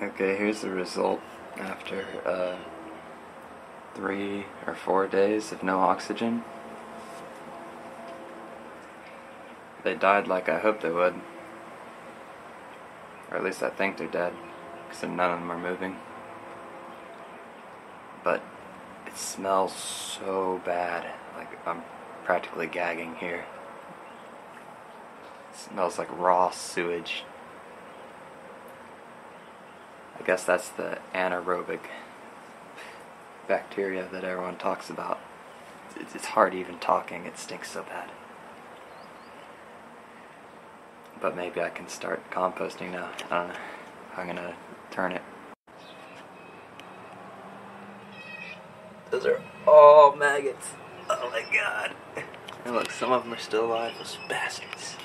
Okay, here's the result after uh, three or four days of no oxygen. They died like I hoped they would. Or at least I think they're dead, because none of them are moving. But it smells so bad, like I'm practically gagging here. It smells like raw sewage. Guess that's the anaerobic bacteria that everyone talks about. It's it's hard even talking, it stinks so bad. But maybe I can start composting now. I don't know. I'm gonna turn it. Those are all maggots. Oh my god. And look, some of them are still alive, those bastards.